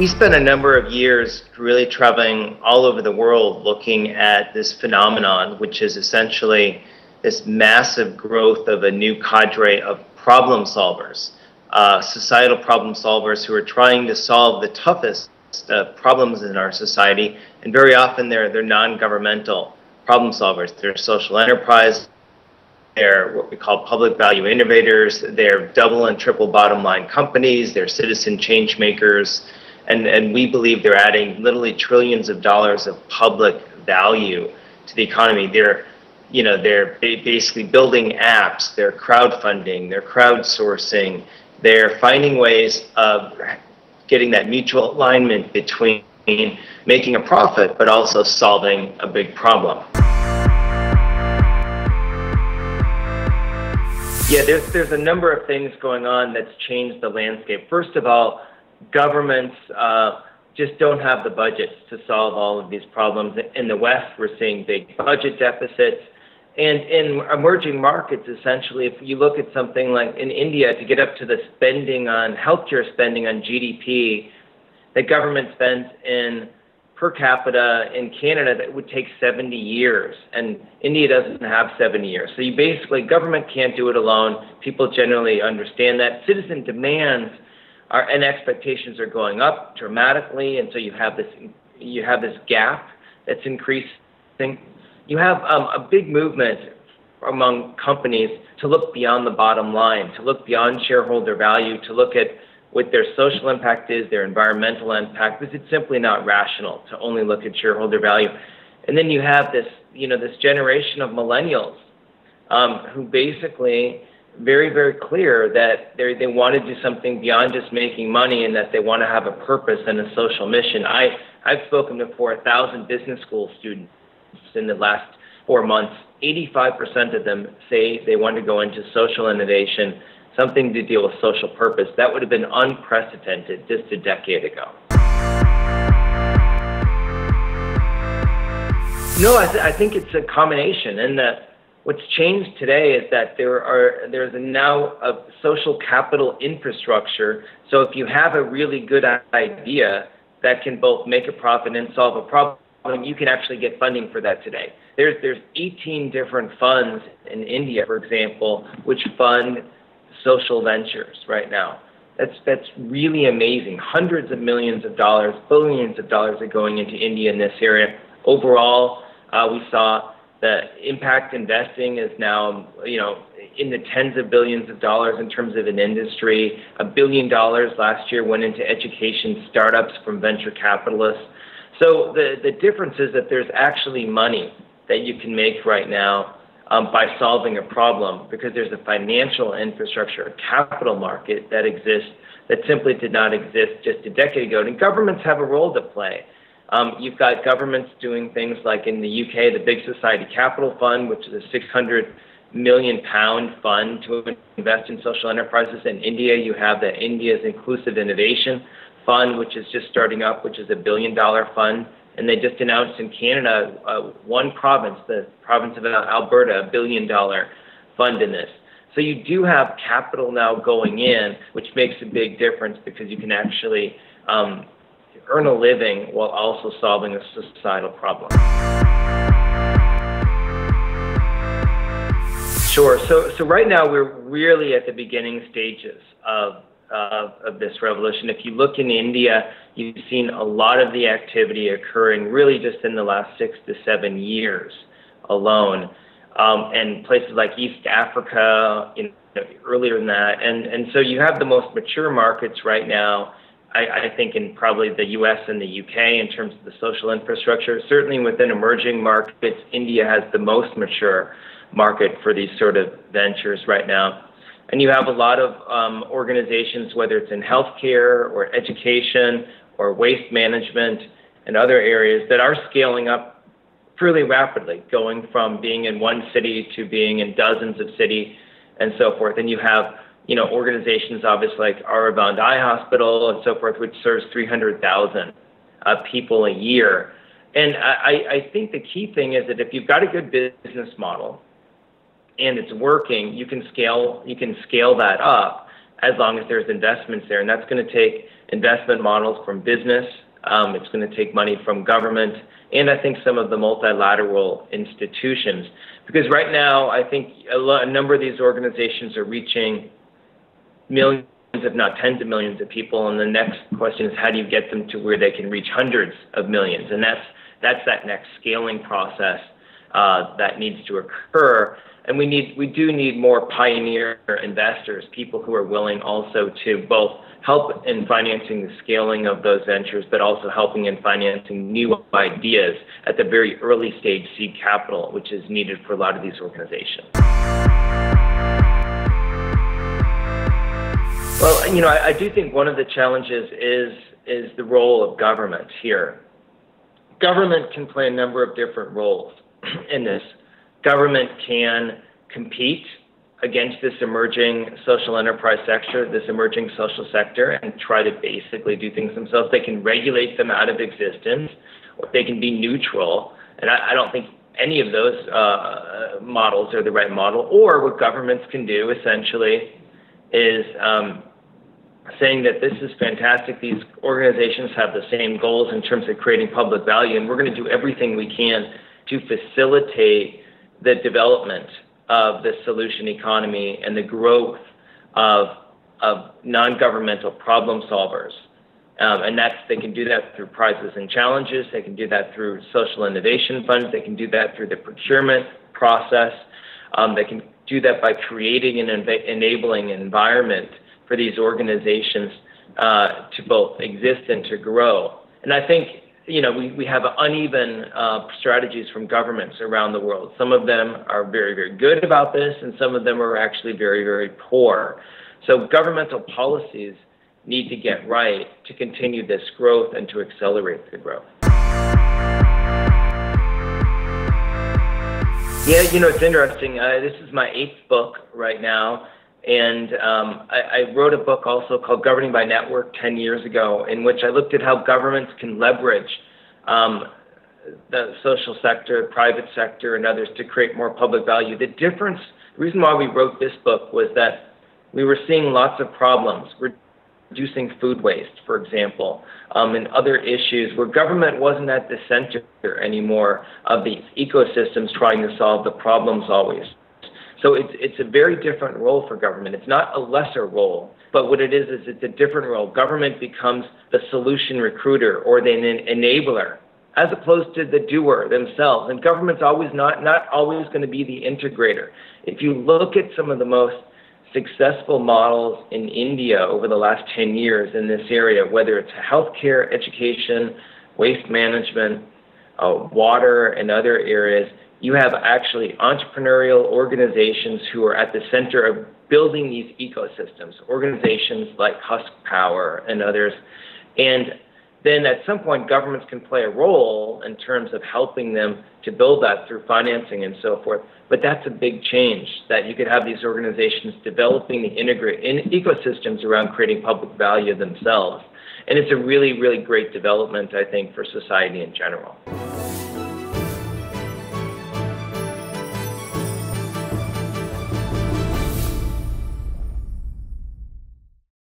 We spent a number of years really traveling all over the world looking at this phenomenon, which is essentially this massive growth of a new cadre of problem solvers, uh, societal problem solvers who are trying to solve the toughest uh, problems in our society. And very often they're, they're non governmental problem solvers, they're social enterprise they're what we call public value innovators. They're double and triple bottom line companies. They're citizen change makers. And, and we believe they're adding literally trillions of dollars of public value to the economy. They're, you know, they're basically building apps. They're crowdfunding. They're crowdsourcing. They're finding ways of getting that mutual alignment between making a profit, but also solving a big problem. Yeah, there's there's a number of things going on that's changed the landscape. First of all, governments uh, just don't have the budgets to solve all of these problems. In the West, we're seeing big budget deficits. And in emerging markets, essentially, if you look at something like in India, to get up to the spending on healthcare spending on GDP that government spends in per capita in Canada that would take 70 years, and India doesn't have 70 years. So you basically, government can't do it alone. People generally understand that. Citizen demands are, and expectations are going up dramatically, and so you have this you have this gap that's increasing. You have um, a big movement among companies to look beyond the bottom line, to look beyond shareholder value, to look at what their social impact is, their environmental impact, because it's simply not rational to only look at shareholder value. And then you have this, you know, this generation of millennials um, who basically very, very clear that they they want to do something beyond just making money and that they want to have a purpose and a social mission. I I've spoken to 4,000 business school students in the last four months. 85% of them say they want to go into social innovation something to deal with social purpose, that would have been unprecedented just a decade ago. No, I, th- I think it's a combination, and that what's changed today is that there are there's now a social capital infrastructure. So if you have a really good idea that can both make a profit and solve a problem, you can actually get funding for that today. There's there's 18 different funds in India, for example, which fund social ventures right now. That's that's really amazing. Hundreds of millions of dollars, billions of dollars are going into India in this area. Overall, uh, we saw that impact investing is now, you know, in the tens of billions of dollars in terms of an industry. A billion dollars last year went into education startups from venture capitalists. So the, the difference is that there's actually money that you can make right now um, by solving a problem because there's a financial infrastructure, a capital market that exists that simply did not exist just a decade ago. And governments have a role to play. Um, you've got governments doing things like in the UK, the Big Society Capital Fund, which is a 600 million pound fund to invest in social enterprises. In India, you have the India's Inclusive Innovation Fund, which is just starting up, which is a billion dollar fund and they just announced in Canada uh, one province, the province of Alberta, a billion dollar fund in this. So you do have capital now going in, which makes a big difference because you can actually um, earn a living while also solving a societal problem. Sure. So, so right now we're really at the beginning stages of of, of this revolution. If you look in India, you've seen a lot of the activity occurring really just in the last six to seven years alone. Um, and places like East Africa, you know, earlier than that. And, and so you have the most mature markets right now, I, I think, in probably the US and the UK in terms of the social infrastructure. Certainly within emerging markets, India has the most mature market for these sort of ventures right now. And you have a lot of um, organizations, whether it's in healthcare or education or waste management and other areas, that are scaling up fairly rapidly, going from being in one city to being in dozens of cities and so forth. And you have you know, organizations obviously like Aravind Eye Hospital and so forth, which serves 300,000 uh, people a year. And I, I think the key thing is that if you've got a good business model, and it's working, you can scale you can scale that up as long as there's investments there. And that's going to take investment models from business. Um, it's going to take money from government and I think some of the multilateral institutions. Because right now, I think a, a number of these organizations are reaching millions, if not tens of millions of people. And the next question is how do you get them to where they can reach hundreds of millions? And that's, that's that next scaling process uh, that needs to occur and we need we do need more pioneer investors, people who are willing also to both help in financing the scaling of those ventures, but also helping in financing new ideas at the very early stage seed capital, which is needed for a lot of these organizations. Well, you know, I, I do think one of the challenges is is the role of government here. Government can play a number of different roles in this government can compete against this emerging social enterprise sector, this emerging social sector, and try to basically do things themselves. They can regulate them out of existence, or they can be neutral. And I, I don't think any of those uh, models are the right model. Or what governments can do essentially is um, saying that this is fantastic. These organizations have the same goals in terms of creating public value, and we're going to do everything we can to facilitate the development of the solution economy and the growth of, of non-governmental problem solvers. Um, and that's they can do that through prizes and challenges. They can do that through social innovation funds. They can do that through the procurement process. Um, they can do that by creating an enab- enabling environment for these organizations uh, to both exist and to grow. And I think you know, we, we have uneven uh, strategies from governments around the world. Some of them are very, very good about this, and some of them are actually very, very poor. So governmental policies need to get right to continue this growth and to accelerate the growth. Yeah, you know, it's interesting. Uh, this is my eighth book right now. And um, I, I, wrote a book also called Governing by Network 10 years ago, in which I looked at how governments can leverage um, the social sector, private sector, and others to create more public value. The difference, the reason why we wrote this book was that we were seeing lots of problems. Reducing food waste, for example, um, and other issues where government wasn't at the center anymore of these ecosystems trying to solve the problems always. So it's, it's a very different role for government. It's not a lesser role, but what it is is it's a different role. Government becomes the solution recruiter or the enabler as opposed to the doer themselves. And government's always not, not always going to be the integrator. If you look at some of the most successful models in India over the last 10 years in this area, whether it's healthcare, education, waste management, uh, water, and other areas, you have actually entrepreneurial organizations who are at the center of building these ecosystems, organizations like Husk Power and others. And then at some point, governments can play a role in terms of helping them to build that through financing and so forth. But that's a big change that you could have these organizations developing the integrate in ecosystems around creating public value themselves. And it's a really, really great development, I think, for society in general.